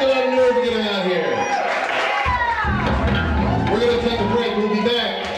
Angela nerve getting out here.